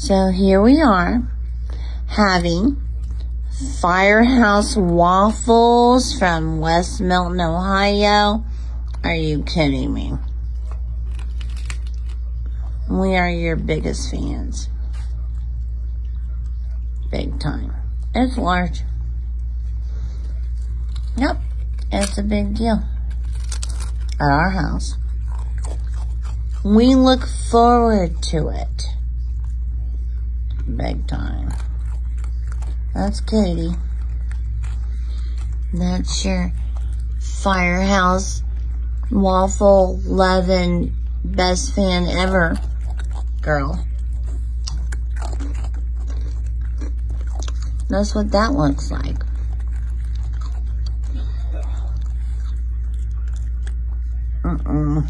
So here we are having Firehouse Waffles from West Milton, Ohio. Are you kidding me? We are your biggest fans. Big time. It's large. Yep, it's a big deal at our house. We look forward to it. Big time. That's Katie. That's your firehouse waffle loving best fan ever girl. That's what that looks like. Mm-mm.